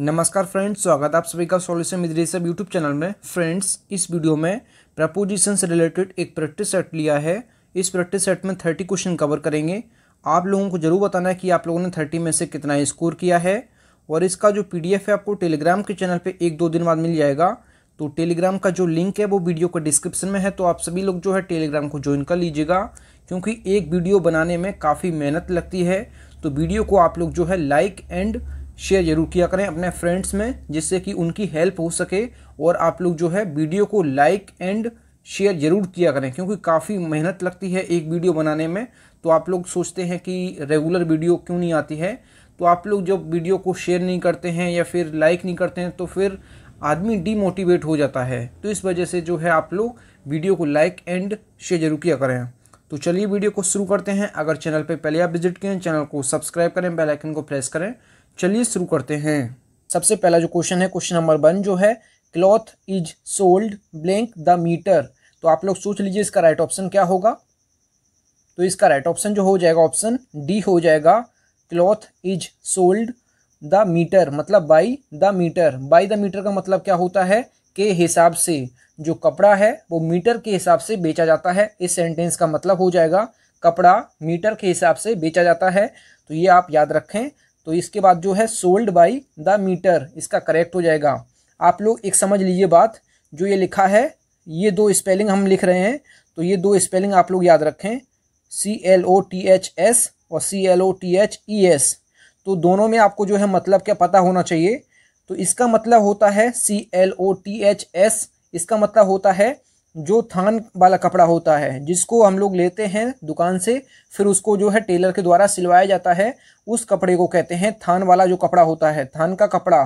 नमस्कार फ्रेंड्स, स्वागत आप सभी का solution with sub YouTube channel में। फ्रेंड्स, इस वीडियो में प्रपोजिशन से रिलेटेड एक प्रैक्टिस सेट लिया है। इस प्रैक्टिस सेट में थर्टी क्वेश्चन कवर करेंगे। आप लोगों को ज़रूर बताना है कि आप लोगों ने थर्टी में से कितना स्कोर किया है। और इसका जो पीडीएफ है आपको टेलीग्राम के चैनल पर एक दो दिन बाद मिल जाएगा। तो टेलीग्राम का जो लिंक है वो वीडियो का डिस्क्रिप्शन में है तो आप सभी लोग जो है टेलीग्राम को ज्वाइन कर लीजिएगा। क्योंकि एक वीडियो बनाने में काफ़ी मेहनत लगती है। तो वीडियो को आप लोग जो है लाइक एंड शेयर ज़रूर किया करें अपने फ्रेंड्स में, जिससे कि उनकी हेल्प हो सके और आप लोग जो है वीडियो को लाइक एंड शेयर ज़रूर किया करें, क्योंकि काफ़ी मेहनत लगती है एक वीडियो बनाने में। तो आप लोग सोचते हैं कि रेगुलर वीडियो क्यों नहीं आती है? तो आप लोग जब वीडियो को शेयर नहीं करते हैं या फिर लाइक नहीं करते हैं तो फिर आदमी डीमोटिवेट हो जाता है। तो इस वजह से जो है आप लोग वीडियो को लाइक एंड शेयर ज़रूर किया करें। तो चलिए वीडियो को शुरू करते हैं। अगर चैनल पर पहले आप विज़िट करें चैनल को सब्सक्राइब करें बेल आइकन को प्रेस करें। चलिए शुरू करते हैं। सबसे पहला जो क्वेश्चन है क्वेश्चन नंबर वन जो है cloth is sold blank the meter तो आप लोग सोच लीजिए इसका राइट ऑप्शन क्या होगा। तो इसका राइट ऑप्शन जो हो जाएगा ऑप्शन डी हो जाएगा। Cloth is sold the meter मतलब by the meter by the meter का मतलब क्या होता है? के हिसाब से। जो कपड़ा है, वो मीटर के हिसाब से बेचा जाता है। इस सेंटेंस का मतलब हो जाएगा, कपड़ा मीटर के हिसाब से बेचा जाता है। तो ये आप याद रखें तो इसके बाद जो है सोल्ड बाई द मीटर, इसका करेक्ट हो जाएगा। आप लोग एक समझ लीजिए बात, जो ये लिखा है, ये दो स्पेलिंग हम लिख रहे हैं तो ये दो स्पेलिंग आप लोग याद रखें C L O T H S और C L O T H E S तो दोनों में आपको जो है मतलब क्या पता होना चाहिए? तो इसका मतलब होता है C L O T H S इसका मतलब होता है जो थान वाला कपड़ा होता है, जिसको हम लोग लेते हैं दुकान से, फिर उसको जो है टेलर के द्वारा सिलवाया जाता है, उस कपड़े को कहते हैं थान वाला जो कपड़ा होता है, थान का कपड़ा।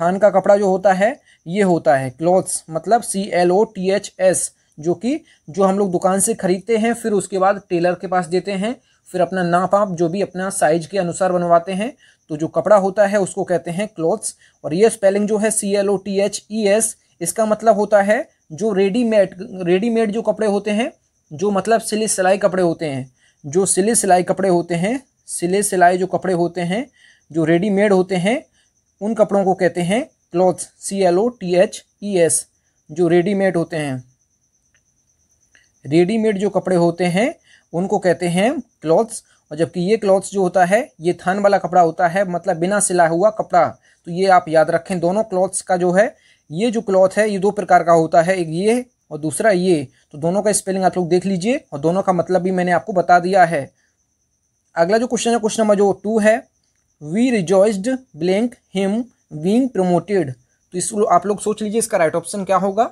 थान का कपड़ा जो होता है, ये होता है, क्लॉथ्स मतलब C L O T H S जो कि, जो हम लोग दुकान से खरीदते हैं, फिर उसके बाद टेलर के पास देते हैं, फिर अपना नाप आप जो भी अपना साइज़ के अनुसार बनवाते हैं तो जो कपड़ा होता है उसको कहते हैं क्लॉथ्स, और ये स्पेलिंग जो है C L O T H E S इसका मतलब होता है जो रेडीमेड रेडीमेड जो कपड़े होते हैं, जो मतलब सिले सिलाई कपड़े होते हैं, जो सिले सिलाई कपड़े होते हैं, सिले सिलाई जो कपड़े होते हैं, जो रेडीमेड होते हैं, उन कपड़ों को कहते हैं clothes C L O T H E S जो रेडीमेड होते हैं। रेडीमेड जो कपड़े होते हैं, उनको कहते हैं क्लॉथ्स और जबकि ये क्लॉथ्स जो होता है, ये थान वाला कपड़ा होता है मतलब बिना सिला हुआ कपड़ा। तो ये आप याद रखें, दोनों क्लॉथ्स का जो है ये जो क्लॉथ है, ये दो प्रकार का होता है, एक ये और दूसरा ये। तो दोनों का स्पेलिंग आप लोग देख लीजिए और दोनों का मतलब भी मैंने आपको बता दिया है। अगला जो क्वेश्चन है क्वेश्चन नंबर जो टू है we rejoiced blank him being promoted तो इस आप लोग सोच लीजिए इसका राइट ऑप्शन क्या होगा।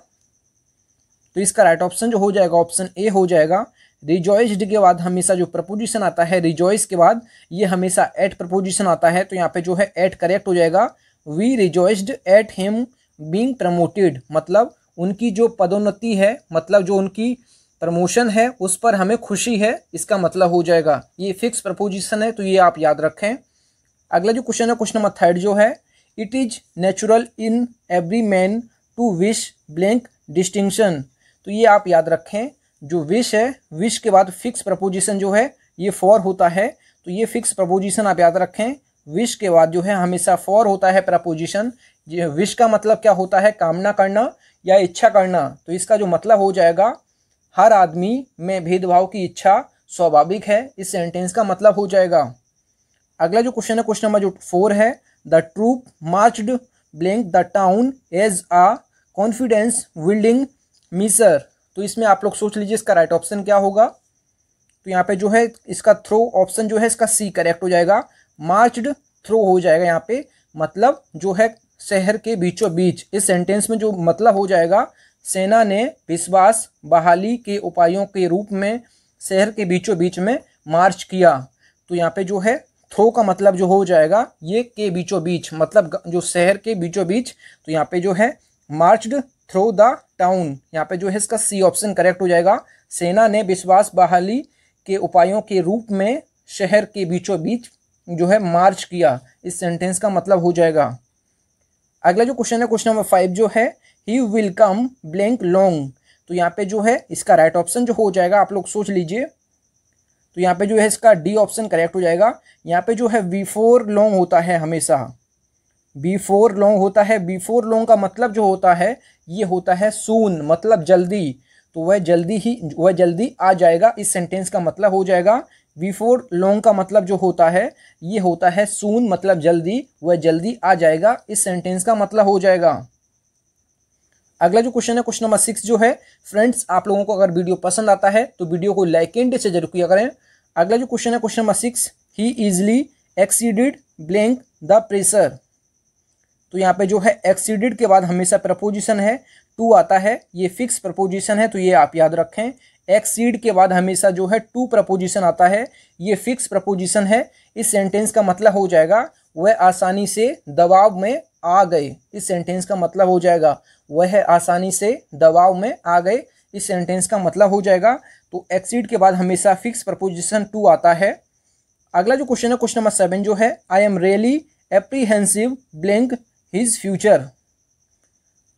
तो इसका राइट ऑप्शन जो हो जाएगा ऑप्शन ए हो जाएगा रिजॉइस्ड के बाद हमेशा जो प्रपोजिशन आता है रिजॉइस के बाद, ये हमेशा एट प्रपोजिशन आता है। तो यहाँ पे जो है एट करेक्ट हो जाएगा। We rejoiced at him being promoted मतलब उनकी जो पदोन्नति है मतलब जो उनकी प्रमोशन है, उस पर हमें खुशी है, इसका मतलब हो जाएगा। ये फिक्स प्रपोजिशन है तो ये आप याद रखें। अगला जो क्वेश्चन है क्वेश्चन नंबर थर्ड जो है it is natural in every man to wish blank distinction तो ये आप याद रखें, जो विश है विश के बाद फिक्स प्रपोजिशन जो है, ये फॉर होता है। तो ये फिक्स प्रपोजिशन आप याद रखें विश के बाद जो है, हमेशा फॉर होता है प्रपोजिशन विश का मतलब क्या होता है? कामना करना या इच्छा करना। तो इसका जो मतलब हो जाएगा, हर आदमी में भेदभाव की इच्छा स्वाभाविक है। इस सेंटेंस का मतलब हो जाएगा। अगला जो क्वेश्चन है क्वेश्चन नंबर जो फोर है the troop marched blank the town as a confidence building measure तो इसमें आप लोग सोच लीजिए इसका राइट ऑप्शन क्या होगा। तो यहाँ पे जो है, इसका थ्रो ऑप्शन जो है, इसका सी करेक्ट हो जाएगा। मार्च्ड थ्रो हो जाएगा यहाँ पे। मतलब जो है शहर के बीचों बीच। इस सेंटेंस में जो मतलब हो जाएगा, सेना ने विश्वास, बहाली के उपायों के रूप में शहर के बीचों बीच में मार्च किया। तो यहाँ पे जो है थ्रो का मतलब जो हो जाएगा, ये के बीचों बीच मतलब जो शहर के बीचों बीच तो यहाँ पे जो है मार्च्ड थ्रो द टाउन यहाँ पे जो है, इसका सी ऑप्शन करेक्ट हो जाएगा। सेना ने विश्वास, बहाली के उपायों के रूप में शहर के बीचों बीच जो है मार्च किया। इस सेंटेंस का मतलब हो जाएगा। अगला जो क्वेश्चन है क्वेश्चन नंबर फाइव जो है he will come blank long तो यहाँ पे जो है, इसका राइट right ऑप्शन जो हो जाएगा, आप लोग सोच लीजिए। तो यहाँ पे जो है, इसका डी ऑप्शन करेक्ट हो जाएगा। यहाँ पे जो है बिफोर लॉन्ग होता है हमेशा। बिफोर लॉन्ग होता है। बिफोर लॉन्ग का मतलब जो होता है, ये होता है सून मतलब जल्दी। तो वह जल्दी ही, वह जल्दी आ जाएगा। इस सेंटेंस का मतलब हो जाएगा बिफोर लॉन्ग का मतलब जो होता है, ये होता है सून मतलब जल्दी, वह जल्दी आ जाएगा, इस सेंटेंस का मतलब हो जाएगा। अगला जो क्वेश्चन है क्वेश्चन नंबर सिक्स जो है फ्रेंड्स आप लोगों को अगर वीडियो पसंद आता है तो वीडियो को लाइक एंड से ज़रूर किया करें। अगला जो क्वेश्चन है question number six he easily exceeded blank the pressure तो यहाँ पे जो है एक्सीडेड के बाद हमेशा प्रपोजिशन है टू आता है, ये फिक्स प्रपोजिशन है तो ये आप याद रखें। एक्सीड के बाद हमेशा जो है टू प्रपोजिशन आता है, ये फिक्स प्रपोजिशन है। इस सेंटेंस का मतलब हो जाएगा, वह आसानी से दबाव में आ गए। इस सेंटेंस का मतलब हो जाएगा, वह आसानी से दबाव में आ गए। इस सेंटेंस का मतलब हो जाएगा तो एक्सीड के बाद हमेशा फिक्स प्रपोजिशन टू आता है। अगला जो क्वेश्चन है क्वेश्चन नंबर सेवन जो है I am really apprehensive blank his future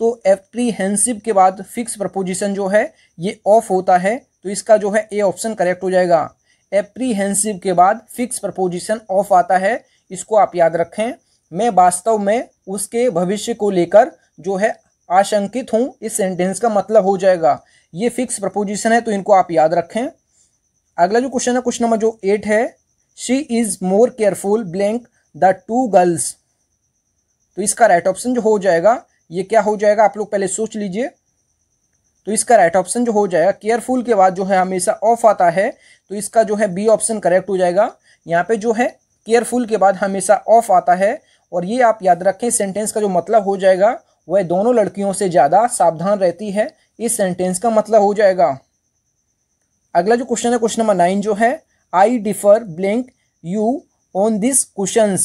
तो एप्रीहेंसिव के बाद फिक्स प्रपोजिशन जो है, ये ऑफ़ होता है तो इसका जो है ए ऑप्शन करेक्ट हो जाएगा। एप्रीहेंसिव के बाद फिक्स प्रपोजिशन ऑफ़ आता है, इसको आप याद रखें। मैं वास्तव में उसके भविष्य को लेकर जो है आशंकित हूँ, इस सेंटेंस का मतलब हो जाएगा। ये फिक्स प्रपोजिशन है तो इनको आप याद रखें। अगला जो क्वेश्चन है क्वेश्चन नंबर जो एट है she is more careful blank the two girls तो इसका राइट ऑप्शन जो हो जाएगा ये क्या हो जाएगा? आप लोग पहले सोच लीजिए। तो इसका राइट ऑप्शन जो हो जाएगा केयरफुल के बाद जो है हमेशा ऑफ़ आता है तो इसका जो है बी ऑप्शन करेक्ट हो जाएगा। यहाँ पे जो है केयरफुल के बाद हमेशा ऑफ़ आता है, और ये आप याद रखें सेंटेंस का जो मतलब हो जाएगा, वह दोनों लड़कियों से ज़्यादा सावधान रहती है। इस सेंटेंस का मतलब हो जाएगा। अगला जो क्वेश्चन है क्वेश्चन नंबर नाइन जो है I differ blank you on this question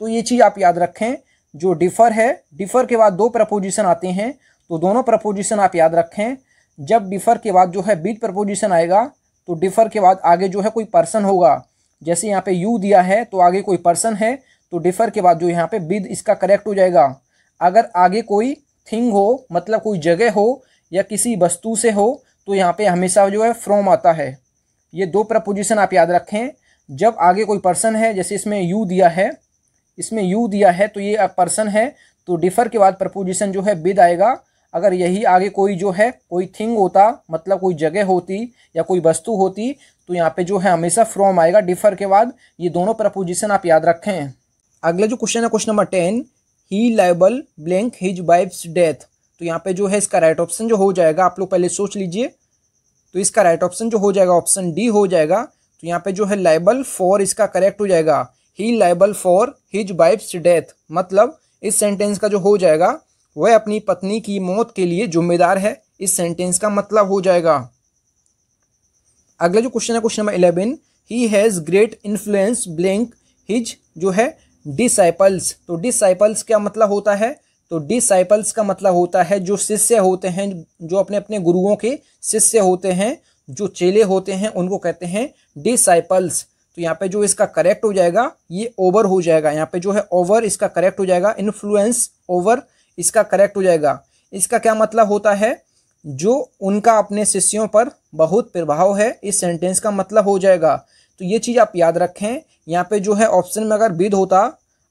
तो ये चीज़ आप याद रखें जो डिफर है डिफर के बाद दो प्रपोजिशन आते हैं तो दोनों प्रपोजिशन आप याद रखें। जब डिफर के बाद जो है बीट प्रपोजिशन आएगा तो डिफर के बाद आगे जो है कोई पर्सन होगा। जैसे यहाँ पे यू दिया है तो आगे कोई पर्सन है तो डिफर के बाद जो यहाँ पे बिद इसका करेक्ट हो जाएगा। अगर आगे कोई थिंग हो मतलब कोई जगह हो, या किसी वस्तु से हो तो यहाँ पे हमेशा जो है फ्रॉम आता है। ये दो प्रपोजिशन आप याद रखें। जब आगे कोई पर्सन है, जैसे इसमें यू दिया है इसमें यू दिया है तो ये पर्सन है तो डिफ़र के बाद प्रपोजिशन जो है बिद आएगा। अगर यही आगे कोई जो है, कोई थिंग होता मतलब कोई जगह होती या कोई वस्तु होती तो यहाँ पे जो है, हमेशा फ्रॉम आएगा डिफ़र के बाद। ये दोनों प्रपोजिशन आप याद रखें। अगला जो क्वेश्चन है question number ten he liable blank his wife's death तो यहाँ पे जो है, इसका राइट ऑप्शन जो हो जाएगा, आप लोग पहले सोच लीजिए। तो इसका राइट ऑप्शन जो हो जाएगा ऑप्शन डी हो जाएगा। तो यहाँ पे जो है लाइबल फॉर इसका करेक्ट हो जाएगा। He liable for his wife's death मतलब इस सेंटेंस का जो हो जाएगा, वह अपनी पत्नी की मौत के लिए जिम्मेदार है। इस सेंटेंस का मतलब हो जाएगा। अगला जो क्वेश्चन है question number eleven he has great influence blank his जो है डिसाइपल्स तो डिसाइपल्स क्या मतलब होता है? तो डिसाइपल्स का मतलब होता है जो शिष्य होते हैं, जो अपने अपने गुरुओं के शिष्य होते हैं, जो चेले होते हैं, उनको कहते हैं डिसाइपल्स तो यहाँ पे जो इसका करेक्ट हो जाएगा, ये ओवर हो जाएगा। यहाँ पे जो है ओवर इसका करेक्ट हो जाएगा। इन्फ्लुएंस ओवर इसका करेक्ट हो जाएगा। इसका क्या मतलब होता है? जो उनका अपने शिष्यों पर बहुत प्रभाव है, इस सेंटेंस का मतलब हो जाएगा। तो ये चीज़ आप याद रखें। यहाँ पे जो है ऑप्शन में अगर विद होता,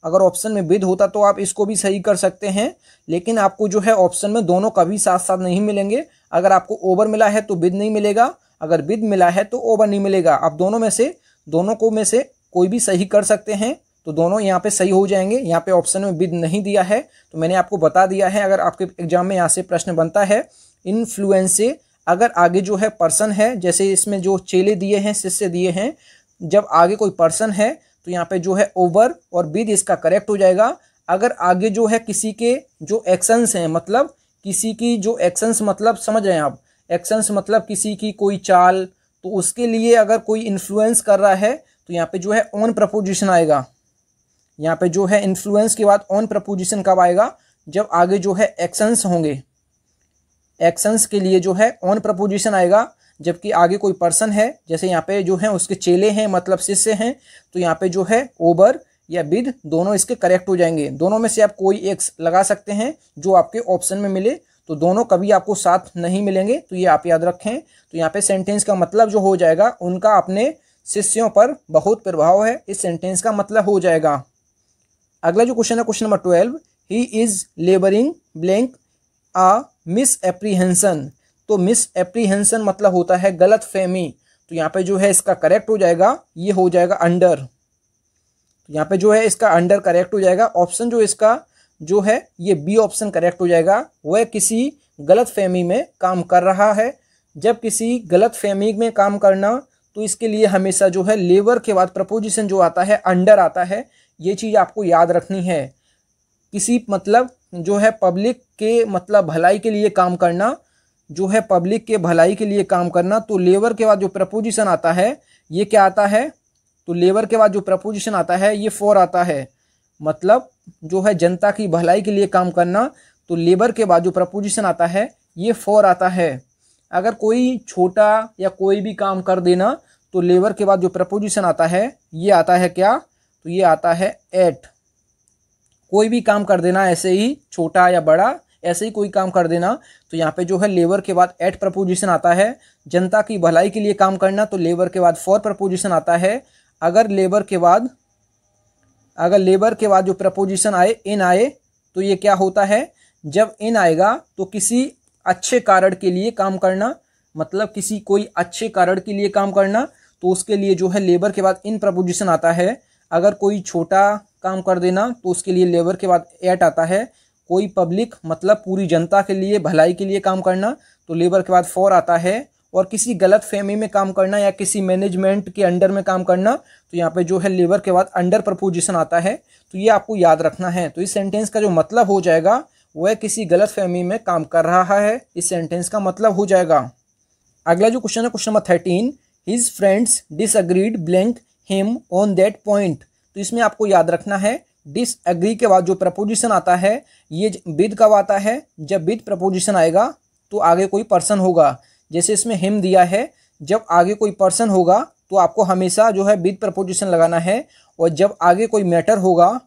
अगर ऑप्शन में विद होता तो आप इसको भी सही कर सकते हैं, लेकिन आपको जो है ऑप्शन में दोनों कभी साथ साथ नहीं मिलेंगे। अगर आपको ओवर मिला है तो विद नहीं मिलेगा। अगर विद मिला है तो ओवर नहीं मिलेगा। आप दोनों में से दोनों को में से कोई भी सही कर सकते हैं तो दोनों यहाँ पे सही हो जाएँगे। यहाँ पे ऑप्शन में विद नहीं दिया है तो मैंने आपको बता दिया है, अगर आपके एग्ज़ाम में यहाँ से प्रश्न बनता है इन्फ्लुएंस से अगर आगे जो है पर्सन है, जैसे इसमें जो चेले दिए हैं, शिष्य दिए हैं, जब आगे कोई पर्सन है तो यहाँ पे जो है ओवर और विद इसका करेक्ट हो जाएगा। अगर आगे जो है किसी के जो एक्शंस हैं मतलब किसी की जो एक्शंस मतलब समझ रहे हैं आप एक्शंस मतलब किसी की कोई चाल तो उसके लिए अगर कोई इन्फ्लुएंस कर रहा है तो यहाँ पे जो है ऑन प्रपोजिशन आएगा। यहाँ पे जो है इन्फ्लुएंस के बाद ऑन प्रपोजिशन कब आएगा? जब आगे जो है एक्शंस होंगे। एक्शंस के लिए जो है ऑन प्रपोजिशन आएगा, जबकि आगे कोई पर्सन है, जैसे यहाँ पे जो है उसके चेले हैं मतलब शिष्य हैं तो यहाँ पे जो है ओबर या बिद दोनों इसके करेक्ट हो जाएँगे। दोनों में से आप कोई एक लगा सकते हैं जो आपके ऑप्शन में मिले तो दोनों कभी आपको साथ नहीं मिलेंगे तो ये आप याद रखें। तो यहाँ पे सेंटेंस का मतलब जो हो जाएगा, उनका अपने शिष्यों पर बहुत प्रभाव है। इस सेंटेंस का मतलब हो जाएगा, अगला जो क्वेश्चन है question number twelve he is labouring blank a misapprehension तो मिस एप्रीहेंसन मतलब होता है गलत फहमी तो यहाँ पे जो है इसका करेक्ट हो जाएगा, ये हो जाएगा अंडर तो यहाँ पे जो है इसका अंडर करेक्ट हो जाएगा। ऑप्शन जो इसका जो है, ये बी ऑप्शन करेक्ट हो जाएगा। वह किसी गलत फहमी में काम कर रहा है। जब किसी गलत फहमी में काम करना तो इसके लिए हमेशा जो है, लेबर के बाद प्रपोजिशन जो आता है अंडर आता है, ये चीज़ आपको याद रखनी है। किसी मतलब जो है पब्लिक के मतलब भलाई के लिए काम करना, जो है पब्लिक के भलाई के लिए काम करना तो लेबर के बाद जो प्रपोजिशन आता है, ये क्या आता है? तो लेबर के बाद जो प्रपोजिशन आता है, ये फोर आता है। मतलब जो है जनता की भलाई के लिए काम करना तो लेबर के बाद जो प्रपोजिशन आता है, ये फोर आता है। अगर कोई छोटा या कोई भी काम कर देना तो लेबर के बाद जो प्रपोजिशन आता है, ये आता है क्या? तो ये आता है एट कोई भी काम कर देना, ऐसे ही छोटा या बड़ा, ऐसे ही कोई काम कर देना तो यहाँ पे जो है लेबर के बाद एट प्रपोजिशन आता है। जनता की भलाई के लिए काम करना तो लेबर के बाद फोर प्रपोजिशन आता है। अगर लेबर के बाद अगर लेबर के बाद जो प्रपोजिशन आए इन आए तो ये क्या होता है? जब इन आएगा तो किसी अच्छे कारण के लिए काम करना मतलब किसी कोई अच्छे कारण के लिए काम करना तो उसके लिए जो है लेबर के बाद इन प्रपोजिशन आता है। अगर कोई छोटा काम कर देना तो उसके लिए लेबर के बाद एट आता है। कोई पब्लिक मतलब पूरी जनता के लिए, भलाई के लिए काम करना तो लेबर के बाद फॉर आता है। और किसी गलत फहमी में काम करना या किसी मैनेजमेंट के अंडर में काम करना तो यहाँ पे जो है लेबर के बाद अंडर प्रपोजिशन आता है तो ये आपको याद रखना है। तो इस सेंटेंस का जो मतलब हो जाएगा, वह किसी गलत फहमी में काम कर रहा है। इस सेंटेंस का मतलब हो जाएगा, अगला जो क्वेश्चन है question number thirteen his friends disagreed blank him on that point तो इसमें आपको याद रखना है डिसअग्री के बाद जो प्रपोजिशन आता है, ये विद कब आता है। जब विद प्रपोजिशन आएगा तो आगे कोई पर्सन होगा। जैसे इसमें हिम दिया है, जब आगे कोई पर्सन होगा तो आपको हमेशा जो है विद प्रपोजिशन लगाना है, और जब आगे कोई मैटर होगा,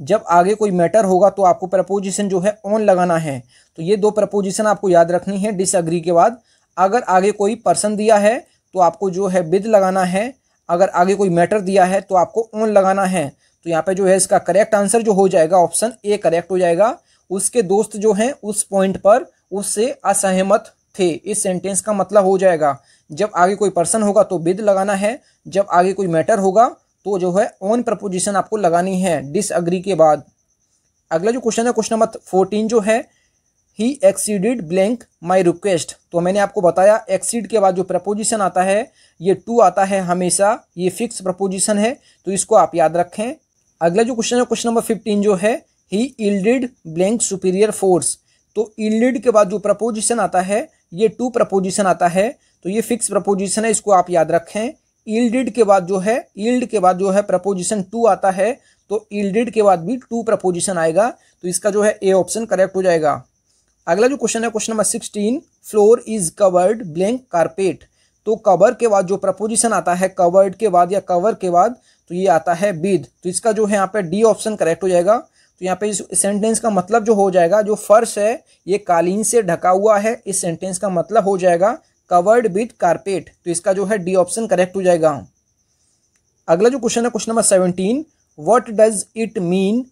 जब आगे कोई मैटर होगा तो आपको प्रपोजिशन जो है ऑन लगाना है। तो ये दो प्रपोजिशन आपको याद रखनी है डिसअग्री के बाद। अगर आगे कोई पर्सन दिया है तो आपको जो है विद लगाना है। अगर आगे कोई मैटर दिया है तो आपको ऑन लगाना है। तो यहाँ पे जो है इसका करेक्ट आंसर जो हो जाएगा ऑप्शन ए करेक्ट हो जाएगा। उसके दोस्त जो हैं, उस पॉइंट पर उससे असहमत थे। इस सेंटेंस का मतलब हो जाएगा, जब आगे कोई पर्सन होगा तो विद लगाना है, जब आगे कोई मैटर होगा तो जो है ऑन प्रपोजिशन आपको लगानी है डिसअग्री के बाद। अगला जो क्वेश्चन है क्वेश्चन नंबर फोर्टीन जो है ही एक्सीडेड ब्लैंक माई रिक्वेस्ट तो मैंने आपको बताया एक्सीड के बाद जो प्रपोजिशन आता है, ये टू आता है हमेशा, ये फिक्स प्रपोजिशन है तो इसको आप याद रखें। अगला जो क्वेश्चन है क्वेश्चन नंबर फिफ्टीन जो है he yielded blank superior force तो इल्डेड के बाद जो प्रपोजिशन आता है ये टू प्रपोजिशन आता है तो ये फिक्स प्रपोजिशन है, इसको आप याद रखें। ईल्डेड के बाद जो है ईल्ड के बाद जो है प्रपोजिशन टू आता है तो ईल्डेड के बाद भी टू प्रपोजिशन आएगा तो इसका जो है ए ऑप्शन करेक्ट हो जाएगा। अगला जो क्वेश्चन है question number sixteen floor is covered blank carpet तो कवर के बाद जो प्रपोजिशन आता है कवर्ड के बाद या कवर के बाद तो ये आता है बिद तो इसका जो है यहाँ पे डी ऑप्शन करेक्ट हो जाएगा। तो यहाँ पे इस सेंटेंस का मतलब जो हो जाएगा, जो फर्श है, ये कालीन से ढका हुआ है, इस सेंटेंस का मतलब हो जाएगा कवर्ड विथ कारपेट तो इसका जो है डी ऑप्शन करेक्ट हो जाएगा। अगला जो क्वेश्चन है question number seventeen what does it mean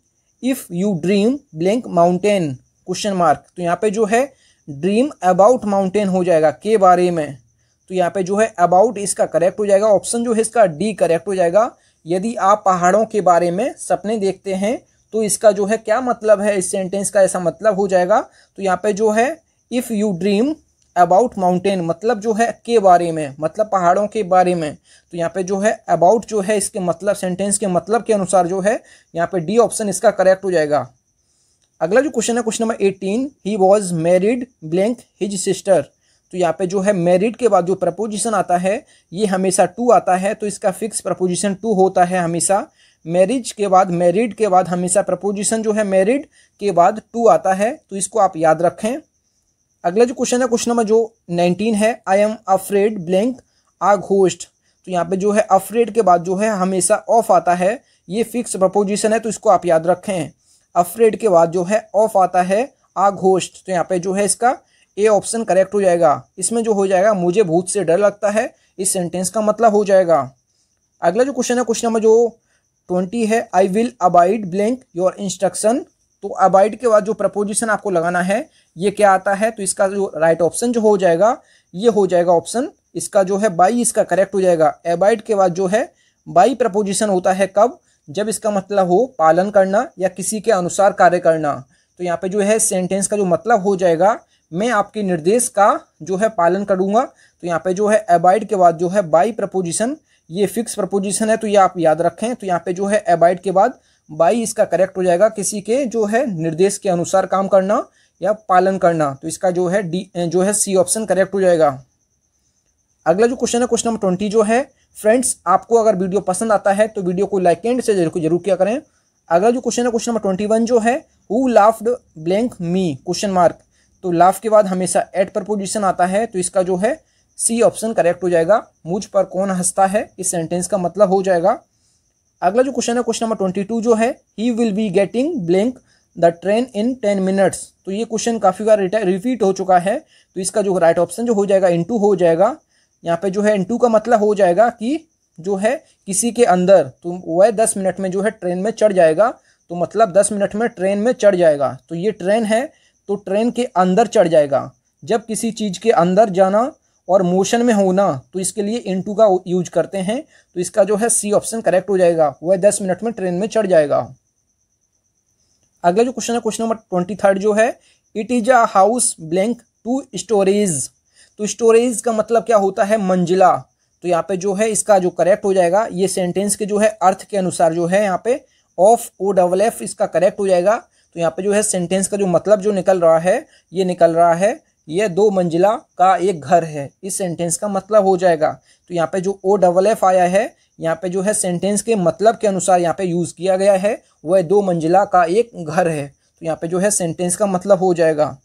if you dream blank mountain question mark तो यहाँ पे जो है ड्रीम अबाउट माउंटेन हो जाएगा के बारे में। तो यहाँ पे जो है अबाउट इसका करेक्ट हो जाएगा ऑप्शन जो है इसका डी करेक्ट हो जाएगा। यदि आप पहाड़ों के बारे में सपने देखते हैं तो इसका जो है क्या मतलब है? इस सेंटेंस का ऐसा मतलब हो जाएगा। तो यहाँ पे जो है if you dream about mountain मतलब जो है के बारे में मतलब पहाड़ों के बारे में। तो यहाँ पे जो है अबाउट जो है इसके मतलब सेंटेंस के मतलब के अनुसार जो है, यहाँ पे डी ऑप्शन इसका करेक्ट हो जाएगा। अगला जो क्वेश्चन है question number eighteen he was married blank his sister तो यहाँ पे जो है मैरिड के बाद जो प्रपोजिशन आता है, ये हमेशा टू आता है तो इसका फिक्स प्रपोजिशन टू होता है हमेशा। मैरिज के बाद मैरिड के बाद हमेशा प्रपोजिशन जो है मैरिड के बाद टू आता है तो इसको आप याद रखें। अगला जो क्वेश्चन है क्वेश्चन नंबर जो नाइनटीन है I am afraid blank a ghost तो यहाँ पे जो है अफ्रेड के बाद जो है, हमेशा ऑफ़ आता है। ये फिक्स प्रपोजिशन है तो इसको आप याद रखें। अफ्रेड के बाद जो है ऑफ़ आता है आ घोस्ट तो यहाँ पे जो है इसका ए ऑप्शन करेक्ट हो जाएगा। इसमें जो हो जाएगा, मुझे भूत से डर लगता है। इस सेंटेंस का मतलब हो जाएगा। अगला जो क्वेश्चन है क्वेश्चन नंबर जो ट्वेंटी है I will abide blank your instruction तो अबाइड के बाद जो प्रपोजिशन आपको लगाना है, ये क्या आता है? तो इसका जो राइट ऑप्शन जो हो जाएगा, ये हो जाएगा ऑप्शन इसका जो है बाई इसका करेक्ट हो जाएगा. अबाइड के बाद जो है बाई प्रपोजिशन होता है कब? जब इसका मतलब हो पालन करना या किसी के अनुसार कार्य करना. तो यहाँ पे जो है सेंटेंस का जो मतलब हो जाएगा, मैं आपके निर्देश का जो है पालन करूँगा. तो यहाँ पे जो है अबाइड के बाद जो है बाई प्रपोजिशन ये फिक्स प्रपोजिशन है तो ये आप याद रखें तो यहाँ पे जो है अबाइड के बाद बाई इसका करेक्ट हो जाएगा किसी के जो है निर्देश के अनुसार काम करना या पालन करना। तो इसका जो है डी जो है सी ऑप्शन करेक्ट हो जाएगा। अगला जो क्वेश्चन है क्वेश्चन नंबर ट्वेंटी जो है फ्रेंड्स आपको अगर वीडियो पसंद आता है तो वीडियो को लाइक एंड से ज़रूर ज़रूर किया करें। अगला जो क्वेश्चन है क्वेश्चन नंबर ट्वेंटी वन जो है who laughed blank me question mark तो लाफ के बाद हमेशा एट पर पोजिशन आता है तो इसका जो है सी ऑप्शन करेक्ट हो जाएगा। मुझ पर कौन हंसता है? इस सेंटेंस का मतलब हो जाएगा। अगला जो क्वेश्चन है क्वेश्चन नंबर ट्वेंटी टू जो है he will be getting blank the train in ten minutes तो ये क्वेश्चन काफ़ी बार रिपीट हो चुका है। तो इसका जो राइट ऑप्शन जो हो जाएगा इनटू हो जाएगा। यहाँ पे जो है इनटू का मतलब हो जाएगा कि जो है किसी के अंदर तो वह दस मिनट में जो है ट्रेन में चढ़ जाएगा। तो मतलब दस मिनट में ट्रेन में चढ़ जाएगा। तो ये ट्रेन है तो ट्रेन के अंदर चढ़ जाएगा। जब किसी चीज़ के अंदर जाना और मोशन में होना तो इसके लिए इनटू का यूज़ करते हैं तो इसका जो है सी ऑप्शन करेक्ट हो जाएगा। वह दस मिनट में ट्रेन में चढ़ जाएगा। अगला जो क्वेश्चन है क्वेश्चन नंबर ट्वेंटी थर्ड जो है it is a house blank to storage तो स्टोरेज का मतलब क्या होता है? मंजिला। तो यहाँ पे जो है, इसका जो करेक्ट हो जाएगा, ये सेंटेंस के जो है अर्थ के अनुसार जो है यहाँ पे ऑफ़ ओ डबल एफ़ इसका करेक्ट हो जाएगा। तो यहाँ पे जो है सेंटेंस का जो मतलब जो निकल रहा है, ये निकल रहा है। ये दो मंजिला का एक घर है। इस सेंटेंस का मतलब हो जाएगा। तो यहाँ पे जो ओ डबल एफ़ आया है, यहाँ पे जो है सेंटेंस के मतलब के अनुसार यहाँ पे यूज़ किया गया है, वह दो मंजिला का एक घर है। तो यहाँ पे जो है सेंटेंस का मतलब हो जाएगा।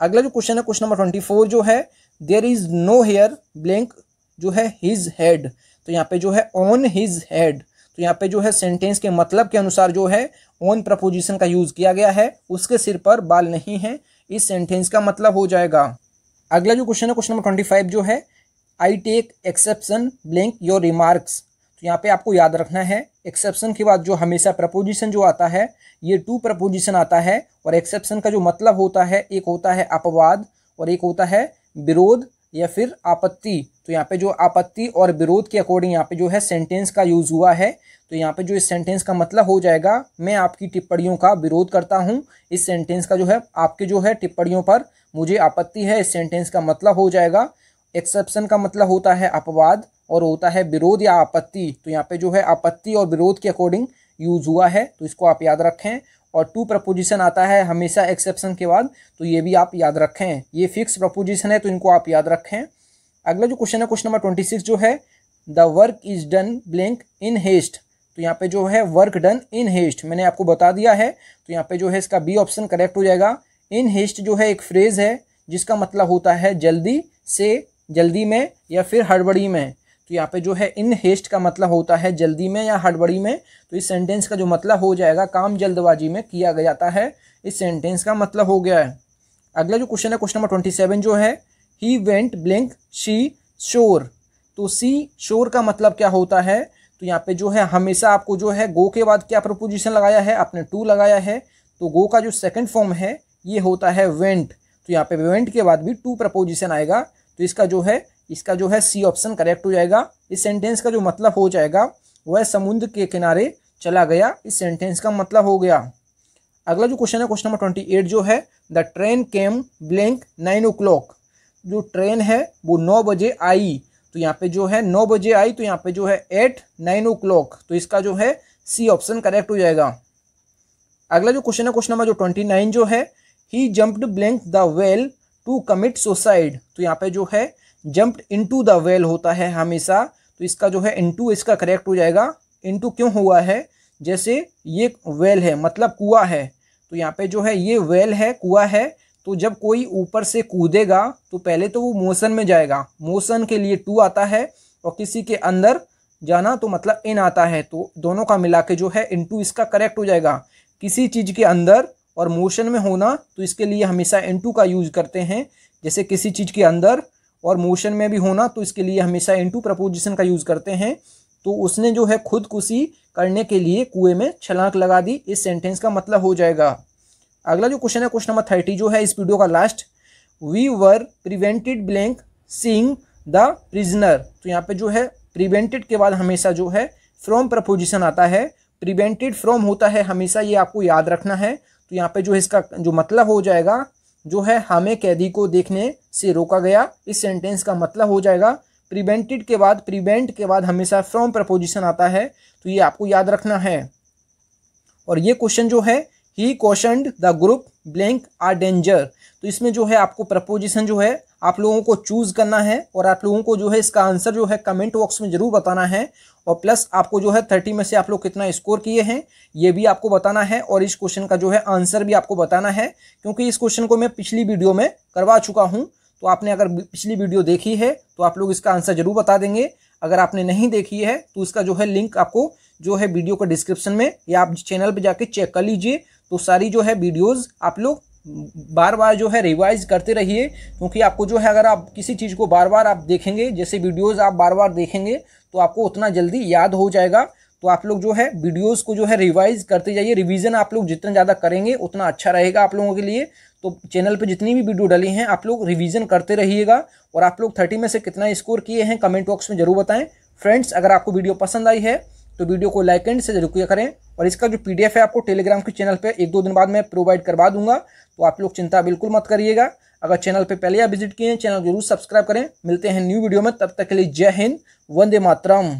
अगला जो क्वेश्चन है क्वेश्चन नंबर ट्वेंटी फोर जो है there is no hair blank जो है हिज हेड तो यहाँ पे जो है ऑन हिज हेड तो यहाँ पे जो है सेंटेंस के मतलब के अनुसार जो है ऑन प्रपोजिशन का यूज़ किया गया है। उसके सिर पर बाल नहीं है। इस सेंटेंस का मतलब हो जाएगा। अगला जो क्वेश्चन है क्वेश्चन नंबर ट्वेंटी फाइव जो है I take exception blank your remarks तो यहाँ पे आपको याद रखना है एक्सेप्शन के बाद जो हमेशा प्रपोजिशन जो आता है, ये टू प्रपोजिशन आता है, और एक्सेप्शन का जो मतलब होता है, एक होता है अपवाद, और एक होता है विरोध या फिर आपत्ति तो यहाँ पे जो आपत्ति और विरोध के अकॉर्डिंग यहाँ पे जो है सेंटेंस का यूज़ हुआ है तो यहाँ पे जो इस सेंटेंस का मतलब हो जाएगा, मैं आपकी टिप्पणियों का विरोध करता हूँ। इस सेंटेंस का जो है, आपके जो है टिप्पणियों पर मुझे आपत्ति है, इस सेंटेंस का मतलब हो जाएगा। एक्सेप्शन का मतलब होता है अपवाद और होता है विरोध या आपत्ति तो यहाँ पे जो है आपत्ति और विरोध के अकॉर्डिंग यूज़ हुआ है तो इसको आप याद रखें। और टू प्रपोजिशन आता है हमेशा एक्सेप्शन के बाद तो ये भी आप याद रखें। ये फिक्स प्रपोजिशन है तो इनको आप याद रखें। अगला जो क्वेश्चन है क्वेश्चन नंबर ट्वेंटी सिक्स जो है the work is done blank in haste तो यहाँ पे जो है वर्क डन इन हेस्ट मैंने आपको बता दिया है तो यहाँ पे जो है, इसका बी ऑप्शन करेक्ट हो जाएगा। इन हेस्ट जो है, एक फ्रेज है, जिसका मतलब होता है जल्दी से, जल्दी में या फिर हड़बड़ी में। तो यहाँ पे जो है इन हेस्ट का मतलब होता है जल्दी में या हड़बड़ी में तो इस सेंटेंस का जो मतलब हो जाएगा, काम जल्दबाजी में किया जाता है। इस सेंटेंस का मतलब हो गया है। अगला जो क्वेश्चन है क्वेश्चन नंबर ट्वेंटी सेवन जो है ही वेंट ब्लिंक शी शोर तो सी शोर का मतलब क्या होता है? तो यहाँ पे जो है, हमेशा आपको जो है गो के बाद क्या प्रपोजिशन लगाया है? आपने टू लगाया है। तो गो का जो सेकंड फॉर्म है, ये होता है वेंट तो यहाँ पे वेंट के बाद भी टू प्रपोजिशन आएगा। तो इसका जो है इसका जो है सी ऑप्शन करेक्ट हो जाएगा। इस सेंटेंस का जो मतलब हो जाएगा, वह समुद्र के किनारे चला गया। इस सेंटेंस का मतलब हो गया। अगला जो क्वेश्चन है क्वेश्चन नंबर ट्वेंटी एट जो है the train came blank nine o'clock जो ट्रेन है, वो नौ बजे आई। तो यहाँ पे जो है नौ बजे आई तो यहाँ पे जो है एट नाइन ओ क्लॉक तो इसका जो है सी ऑप्शन करेक्ट हो जाएगा। अगला जो क्वेश्चन है क्वेश्चन नंबर जो ट्वेंटी नाइन जो है he jumped blank the well to commit suicide तो यहाँ पे जो है जम्प्ड इनटू द वेल होता है हमेशा। तो इसका जो है इनटू इसका करेक्ट हो जाएगा। इनटू क्यों हुआ है? जैसे ये वेल है मतलब कुआ है। तो यहाँ पे जो है ये वेल है, कुआ है। तो जब कोई ऊपर से कूदेगा तो पहले तो वो मोशन में जाएगा। मोशन के लिए टू आता है और किसी के अंदर जाना तो मतलब इन आता है। तो दोनों का मिला के जो है इनटू इसका करेक्ट हो जाएगा। किसी चीज़ के अंदर और मोशन में होना तो इसके लिए हमेशा इनटू का यूज़ करते हैं। जैसे किसी चीज़ के अंदर और मोशन में भी होना तो इसके लिए हमेशा इनटू प्रपोजिशन का यूज़ करते हैं। तो उसने जो है खुदकुशी करने के लिए कुएँ में छलांग लगा दी। इस सेंटेंस का मतलब हो जाएगा। अगला जो क्वेश्चन है क्वेश्चन नंबर थर्टी जो है, इस वीडियो का last we were prevented blank seeing the prisoner तो यहाँ पे जो है प्रिवेंटेड के बाद हमेशा जो है फ्रॉम प्रपोजिशन आता है। प्रिवेंटेड फ्रॉम होता है, हमेशा ये आपको याद रखना है। तो यहाँ पे जो इसका जो मतलब हो जाएगा जो है हमें कैदी को देखने से रोका गया। इस सेंटेंस का मतलब हो जाएगा प्रिवेंटेड के बाद प्रिवेंट के बाद हमेशा फ्रॉम प्रपोजिशन आता है। तो ये आपको याद रखना है। और ये क्वेश्चन जो है he question the group blank are danger तो इसमें जो है आपको प्रपोजिशन जो है आप लोगों को चूज़ करना है और आप लोगों को जो है इसका आंसर जो है कमेंट बॉक्स में ज़रूर बताना है और प्लस आपको जो है थर्टी में से आप लोग कितना स्कोर किए हैं, ये भी आपको बताना है और इस क्वेश्चन का जो है आंसर भी आपको बताना है क्योंकि इस क्वेश्चन को मैं पिछली वीडियो में करवा चुका हूँ। तो आपने अगर पिछली वीडियो देखी है तो आप लोग इसका आंसर ज़रूर बता देंगे। अगर आपने नहीं देखी है तो इसका जो है लिंक आपको जो है वीडियो का डिस्क्रिप्शन में या आप चैनल पर जाके चेक कर लीजिए। तो सारी जो है वीडियोस आप लोग बार बार जो है रिवाइज करते रहिए, क्योंकि आपको जो है अगर आप किसी चीज़ को बार बार आप देखेंगे, जैसे वीडियोस आप बार बार देखेंगे तो आपको उतना जल्दी याद हो जाएगा। तो आप लोग जो है वीडियोस को जो है रिवाइज करते जाइए। रिवीजन आप लोग जितना ज़्यादा करेंगे, उतना अच्छा रहेगा आप लोगों के लिए। तो चैनल पे जितनी भी वीडियो डली हैं, आप लोग रिवीजन करते रहिएगा। और आप लोग थर्टी में से कितना स्कोर किए हैं कमेंट बॉक्स में ज़रूर बताएँ। फ्रेंड्स अगर आपको वीडियो पसंद आई है तो वीडियो को लाइक एंड से ज़रूर किया करें। और इसका जो पीडीएफ है, आपको टेलीग्राम के चैनल पे एक दो दिन बाद मैं प्रोवाइड करवा दूँगा। तो आप लोग चिंता बिल्कुल मत करिएगा। अगर चैनल पर पहले आप विज़िट किए हैं, चैनल ज़रूर सब्सक्राइब करें। मिलते हैं न्यू वीडियो में, तब तक के लिए जय हिंद, वंदे मातरम।